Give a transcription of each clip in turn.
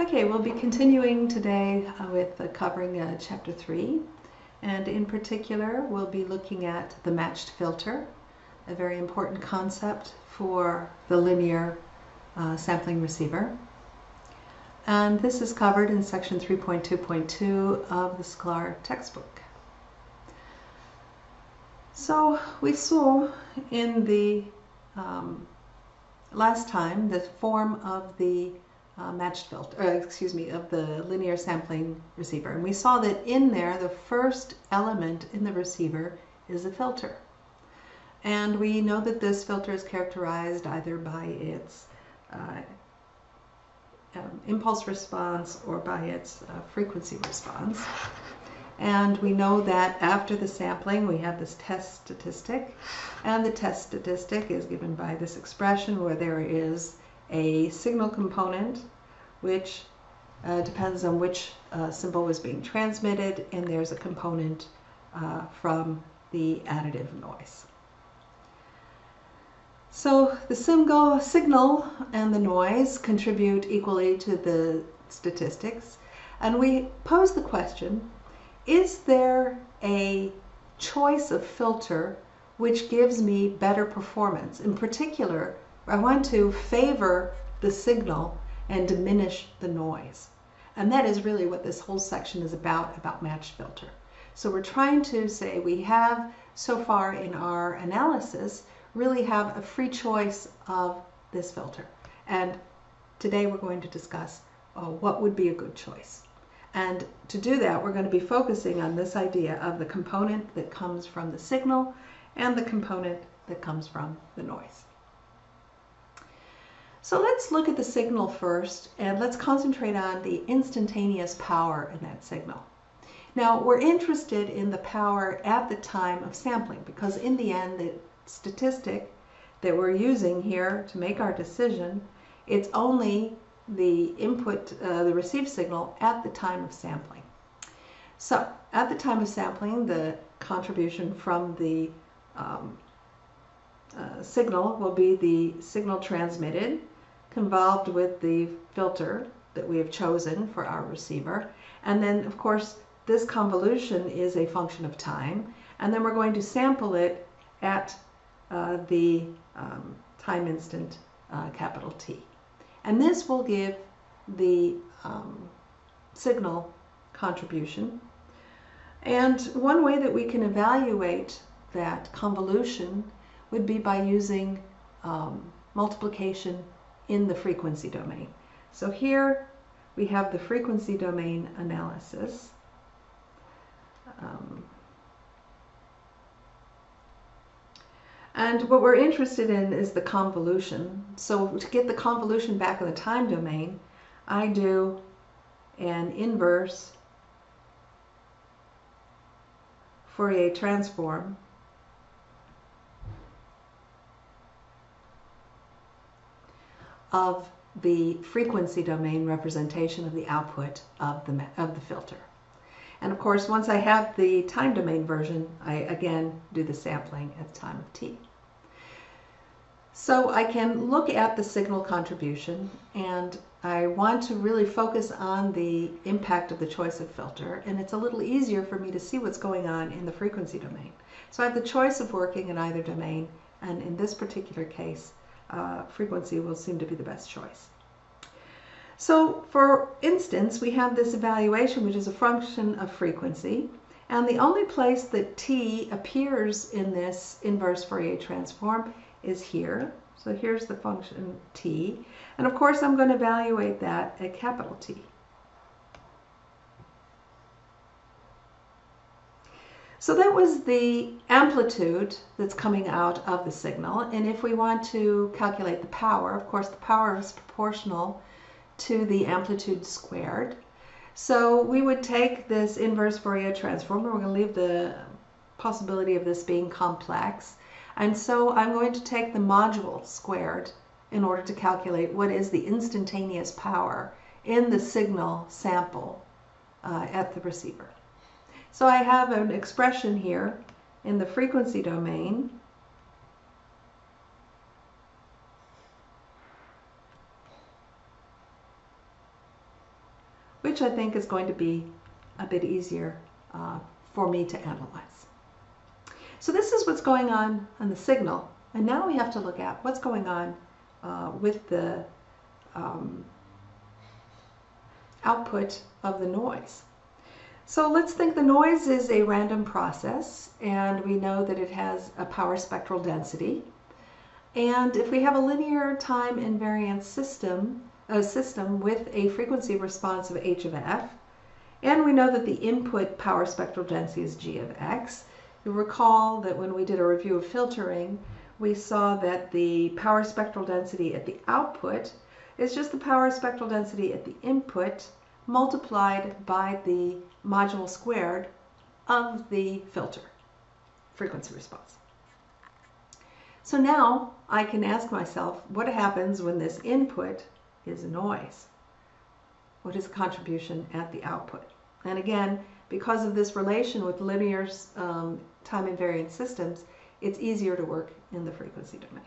Okay, we'll be continuing today uh, with uh, covering uh, chapter 3 and in particular we'll be looking at the matched filter, a very important concept for the linear uh, sampling receiver. And this is covered in section 3.2.2 of the Sklar textbook. So we saw in the um, last time the form of the uh, matched filter, uh, excuse me, of the linear sampling receiver. And we saw that in there, the first element in the receiver is a filter. And we know that this filter is characterized either by its uh, um, impulse response or by its uh, frequency response. And we know that after the sampling, we have this test statistic. And the test statistic is given by this expression where there is a signal component, which uh, depends on which uh, symbol is being transmitted, and there's a component uh, from the additive noise. So the signal and the noise contribute equally to the statistics. And we pose the question, is there a choice of filter which gives me better performance? In particular, I want to favor the signal and diminish the noise. And that is really what this whole section is about, about match filter. So we're trying to say we have so far in our analysis really have a free choice of this filter. And today we're going to discuss uh, what would be a good choice. And to do that, we're going to be focusing on this idea of the component that comes from the signal and the component that comes from the noise. So let's look at the signal first and let's concentrate on the instantaneous power in that signal. Now we're interested in the power at the time of sampling because in the end the statistic that we're using here to make our decision, it's only the input, uh, the received signal at the time of sampling. So at the time of sampling, the contribution from the um, uh, signal will be the signal transmitted convolved with the filter that we have chosen for our receiver. And then, of course, this convolution is a function of time. And then we're going to sample it at uh, the um, time instant uh, capital T. And this will give the um, signal contribution. And one way that we can evaluate that convolution would be by using um, multiplication in the frequency domain. So here we have the frequency domain analysis. Um, and what we're interested in is the convolution. So to get the convolution back in the time domain, I do an inverse Fourier transform of the frequency domain representation of the output of the, of the filter. And of course, once I have the time domain version, I again do the sampling at the time of t. So I can look at the signal contribution and I want to really focus on the impact of the choice of filter and it's a little easier for me to see what's going on in the frequency domain. So I have the choice of working in either domain and in this particular case uh, frequency will seem to be the best choice. So for instance, we have this evaluation which is a function of frequency and the only place that t appears in this inverse Fourier transform is here. So here's the function t. And of course I'm going to evaluate that at capital T. So that was the amplitude that's coming out of the signal. And if we want to calculate the power, of course the power is proportional to the amplitude squared. So we would take this inverse Fourier transform, we're going to leave the possibility of this being complex. And so I'm going to take the module squared in order to calculate what is the instantaneous power in the signal sample uh, at the receiver. So I have an expression here in the frequency domain which I think is going to be a bit easier uh, for me to analyze. So this is what's going on on the signal. And now we have to look at what's going on uh, with the um, output of the noise. So let's think the noise is a random process and we know that it has a power spectral density. And if we have a linear time invariant system, a system with a frequency response of h of f, and we know that the input power spectral density is g of x, you recall that when we did a review of filtering, we saw that the power spectral density at the output is just the power spectral density at the input multiplied by the module squared of the filter frequency response. So now I can ask myself, what happens when this input is noise? What is the contribution at the output? And again, because of this relation with linear um, time invariant systems, it's easier to work in the frequency domain.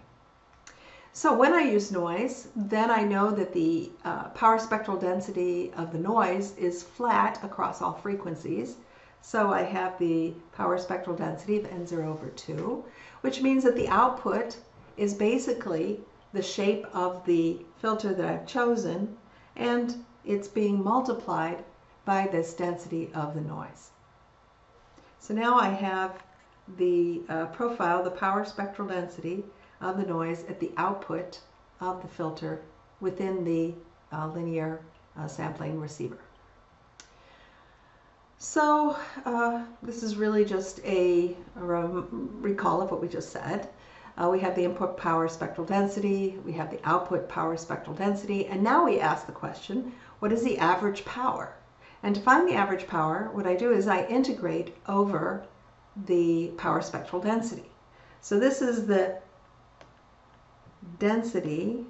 So when I use noise, then I know that the uh, power spectral density of the noise is flat across all frequencies. So I have the power spectral density of n0 over 2, which means that the output is basically the shape of the filter that I've chosen, and it's being multiplied by this density of the noise. So now I have the uh, profile, the power spectral density of the noise at the output of the filter within the uh, linear uh, sampling receiver. So uh, this is really just a, a, recall of what we just said. Uh, we have the input power spectral density, we have the output power spectral density, and now we ask the question, what is the average power? And to find the average power, what I do is I integrate over the power spectral density. So this is the density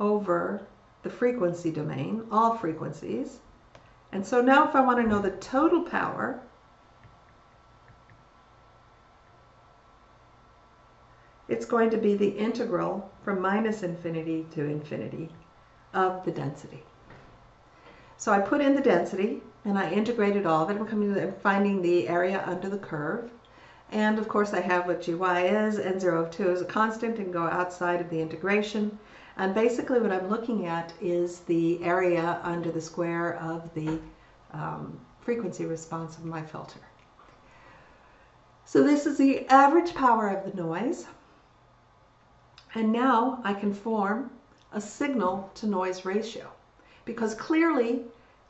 over the frequency domain, all frequencies. And so now if I want to know the total power, it's going to be the integral from minus infinity to infinity of the density. So I put in the density and I integrated all of it. I'm coming to finding the area under the curve. And of course I have what gy is, n0 of 2 is a constant and go outside of the integration. And basically what I'm looking at is the area under the square of the um, frequency response of my filter. So this is the average power of the noise. And now I can form a signal to noise ratio because clearly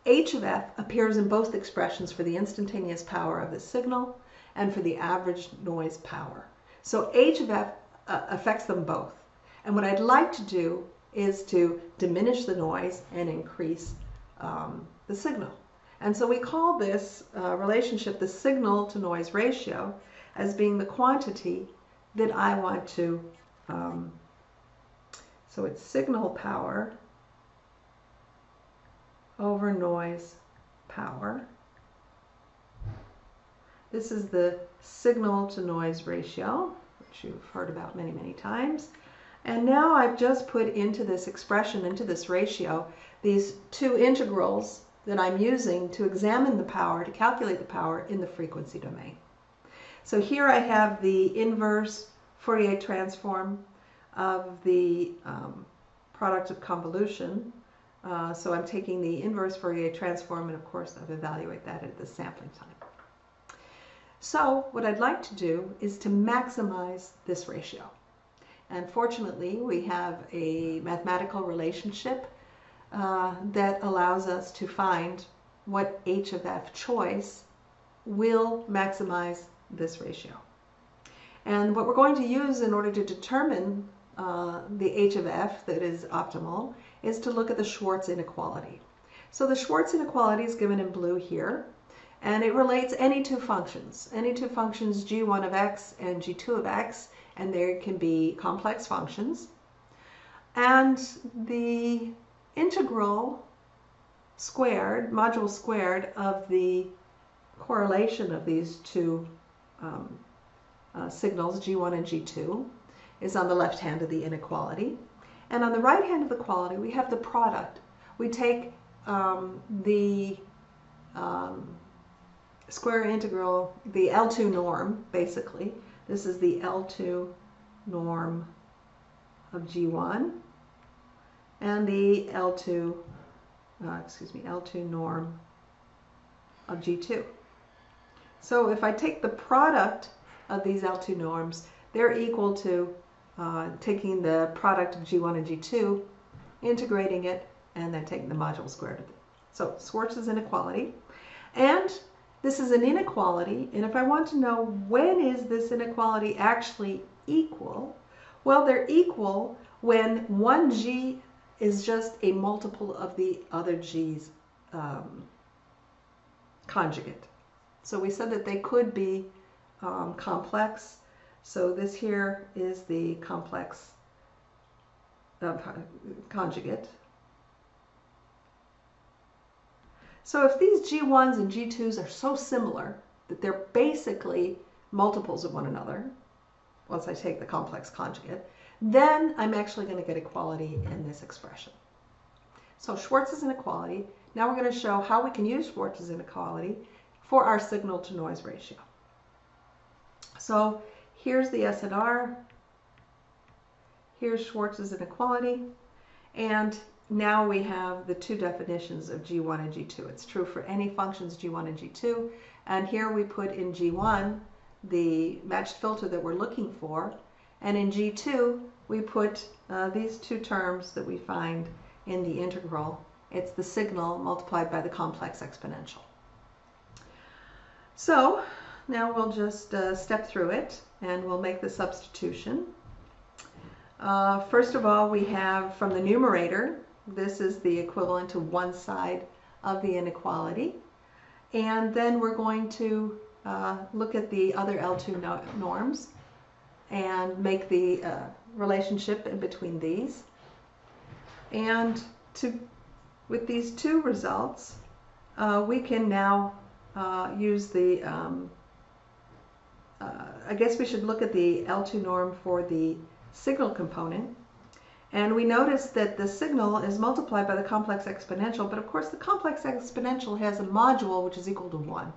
h of f appears in both expressions for the instantaneous power of the signal and for the average noise power. So h of f uh, affects them both. And what I'd like to do is to diminish the noise and increase um, the signal. And so we call this uh, relationship the signal to noise ratio as being the quantity that I want to, um, so it's signal power over noise power. This is the signal to noise ratio, which you've heard about many, many times. And now I've just put into this expression, into this ratio, these two integrals that I'm using to examine the power, to calculate the power in the frequency domain. So here I have the inverse Fourier transform of the um, product of convolution. Uh, so I'm taking the inverse Fourier transform and of course I've evaluate that at the sampling time. So what I'd like to do is to maximize this ratio. And fortunately, we have a mathematical relationship uh, that allows us to find what h of f choice will maximize this ratio. And what we're going to use in order to determine uh, the h of f that is optimal is to look at the Schwarz inequality. So the Schwarz inequality is given in blue here and it relates any two functions, any two functions g1 of x and g2 of x, and there can be complex functions. And the integral squared, module squared of the correlation of these two um, uh, signals, g1 and g2, is on the left hand of the inequality. And on the right hand of the quality, we have the product. We take um, the um, square integral, the L2 norm, basically. This is the L2 norm of G1 and the L2, uh, excuse me, L2 norm of G2. So if I take the product of these L2 norms, they're equal to uh, taking the product of G1 and G2, integrating it, and then taking the module square root of it. So Schwarz's inequality. And this is an inequality, and if I want to know when is this inequality actually equal, well, they're equal when one G is just a multiple of the other G's um, conjugate. So we said that they could be um, complex. So this here is the complex uh, conjugate. So if these G1s and G2s are so similar that they're basically multiples of one another, once I take the complex conjugate, then I'm actually going to get equality in this expression. So Schwarz's inequality. Now we're going to show how we can use Schwarz's inequality for our signal to noise ratio. So here's the SNR. Here's Schwarz's inequality. And now we have the two definitions of G1 and G2. It's true for any functions G1 and G2. And here we put in G1 the matched filter that we're looking for. And in G2, we put uh, these two terms that we find in the integral. It's the signal multiplied by the complex exponential. So now we'll just uh, step through it and we'll make the substitution. Uh, first of all, we have from the numerator, this is the equivalent to one side of the inequality. And then we're going to uh, look at the other L2 no norms and make the uh, relationship in between these. And to, with these two results, uh, we can now uh, use the, um, uh, I guess we should look at the L2 norm for the signal component. And we notice that the signal is multiplied by the complex exponential, but of course the complex exponential has a module which is equal to 1.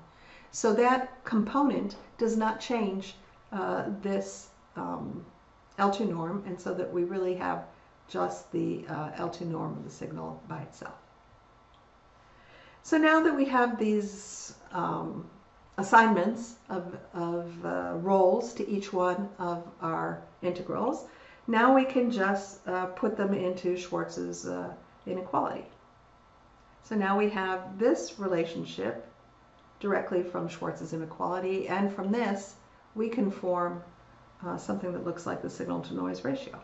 So that component does not change uh, this um, L2 norm, and so that we really have just the uh, L2 norm of the signal by itself. So now that we have these um, assignments of, of uh, roles to each one of our integrals, now we can just uh, put them into Schwarz's uh, inequality. So now we have this relationship directly from Schwarz's inequality, and from this we can form uh, something that looks like the signal to noise ratio.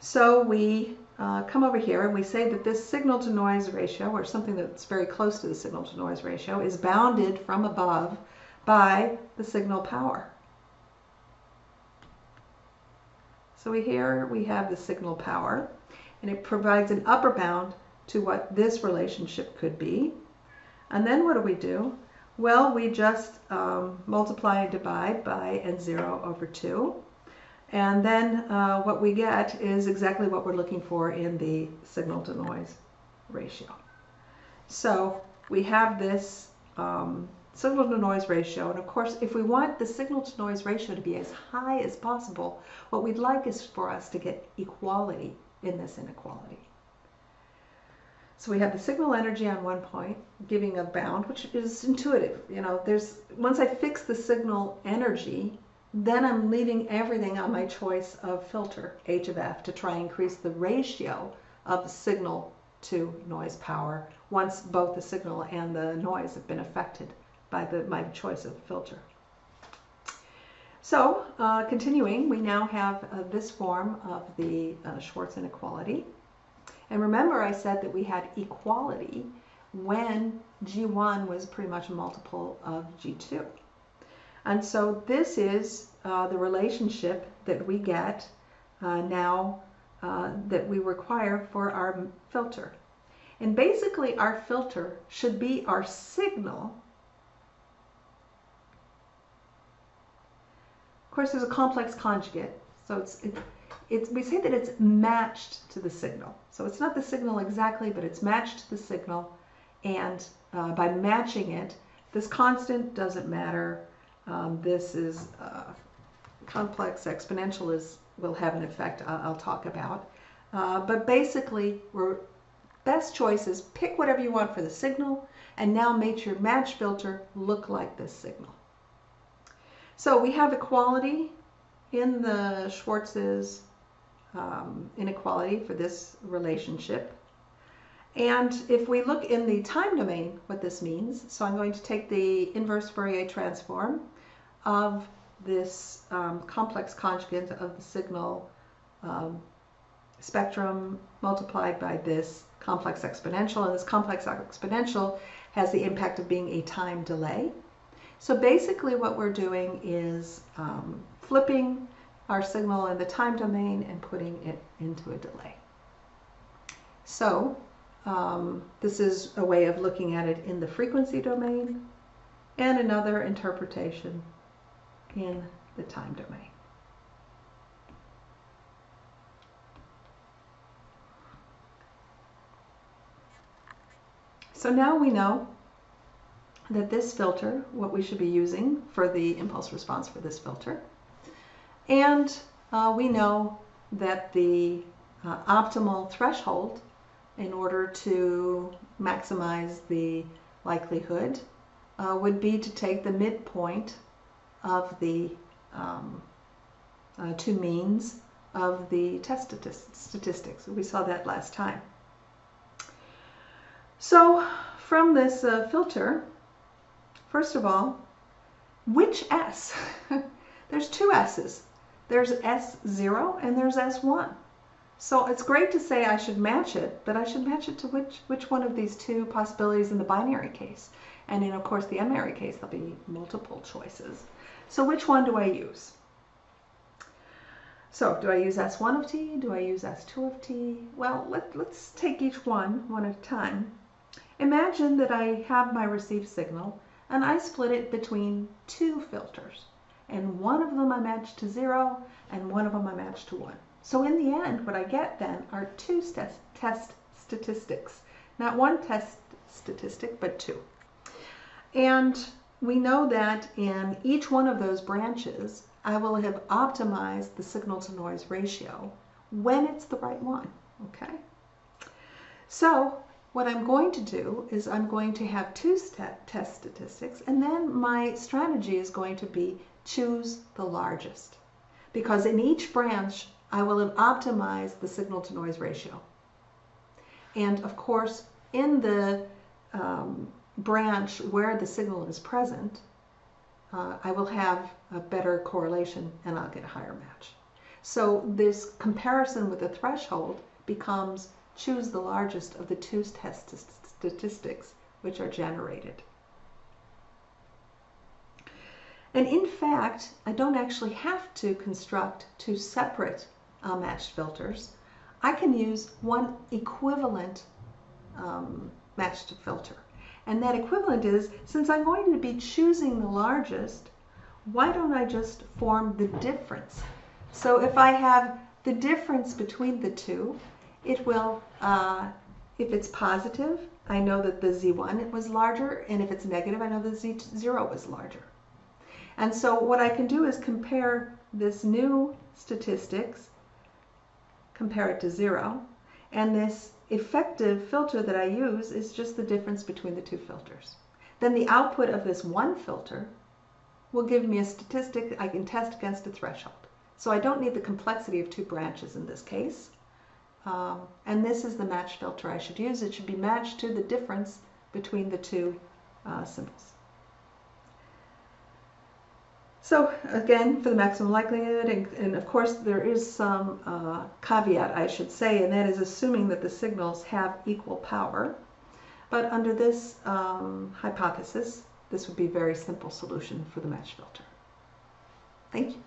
So we uh, come over here and we say that this signal to noise ratio, or something that's very close to the signal to noise ratio, is bounded from above by the signal power. So here we have the signal power, and it provides an upper bound to what this relationship could be. And then what do we do? Well, we just um, multiply and divide by n0 over 2. And then uh, what we get is exactly what we're looking for in the signal to noise ratio. So we have this um, signal to noise ratio. And of course, if we want the signal to noise ratio to be as high as possible, what we'd like is for us to get equality in this inequality. So we have the signal energy on one point, giving a bound, which is intuitive. You know, there's once I fix the signal energy, then I'm leaving everything on my choice of filter, H of F, to try and increase the ratio of signal to noise power once both the signal and the noise have been affected by the, my choice of filter. So, uh, continuing, we now have uh, this form of the uh, Schwarz inequality. And remember I said that we had equality when G1 was pretty much a multiple of G2. And so this is uh, the relationship that we get uh, now uh, that we require for our filter. And basically our filter should be our signal. Course, there's a complex conjugate, so it's, it, it's, we say that it's matched to the signal. So it's not the signal exactly, but it's matched to the signal. And uh, by matching it, this constant doesn't matter. Um, this is uh, complex exponential is will have an effect I'll, I'll talk about. Uh, but basically, we're best choice is pick whatever you want for the signal and now make your match filter look like this signal. So we have equality in the Schwarz's um, inequality for this relationship. And if we look in the time domain, what this means, so I'm going to take the inverse Fourier transform of this um, complex conjugate of the signal um, spectrum multiplied by this complex exponential, and this complex exponential has the impact of being a time delay. So basically what we're doing is um, flipping our signal in the time domain and putting it into a delay. So um, this is a way of looking at it in the frequency domain and another interpretation in the time domain. So now we know that this filter, what we should be using for the impulse response for this filter, and uh, we know that the uh, optimal threshold in order to maximize the likelihood uh, would be to take the midpoint of the um, uh, two means of the test statistics. We saw that last time. So from this uh, filter, first of all, which S? There's two S's. There's S0 and there's S1. So it's great to say I should match it, but I should match it to which, which one of these two possibilities in the binary case. And in, of course, the n-ary case, there'll be multiple choices. So which one do I use? So do I use S1 of t? Do I use S2 of t? Well, let, let's take each one, one at a time. Imagine that I have my received signal and I split it between two filters and one of them I match to zero, and one of them I match to one. So in the end, what I get then are two test, test statistics. Not one test statistic, but two. And we know that in each one of those branches, I will have optimized the signal to noise ratio when it's the right one, okay? So what I'm going to do is I'm going to have two test statistics and then my strategy is going to be choose the largest. Because in each branch, I will have optimized the signal to noise ratio. And of course, in the um, branch where the signal is present, uh, I will have a better correlation and I'll get a higher match. So this comparison with the threshold becomes choose the largest of the two test statistics which are generated. And in fact, I don't actually have to construct two separate uh, matched filters. I can use one equivalent um, matched filter. And that equivalent is, since I'm going to be choosing the largest, why don't I just form the difference? So if I have the difference between the two, it will, uh, if it's positive, I know that the Z1 was larger, and if it's negative, I know the Z0 was larger. And so what I can do is compare this new statistics, compare it to zero, and this effective filter that I use is just the difference between the two filters. Then the output of this one filter will give me a statistic I can test against a threshold. So I don't need the complexity of two branches in this case. Um, and this is the match filter I should use. It should be matched to the difference between the two uh, symbols. So again, for the maximum likelihood, and, and of course there is some uh, caveat, I should say, and that is assuming that the signals have equal power. But under this um, hypothesis, this would be a very simple solution for the match filter. Thank you.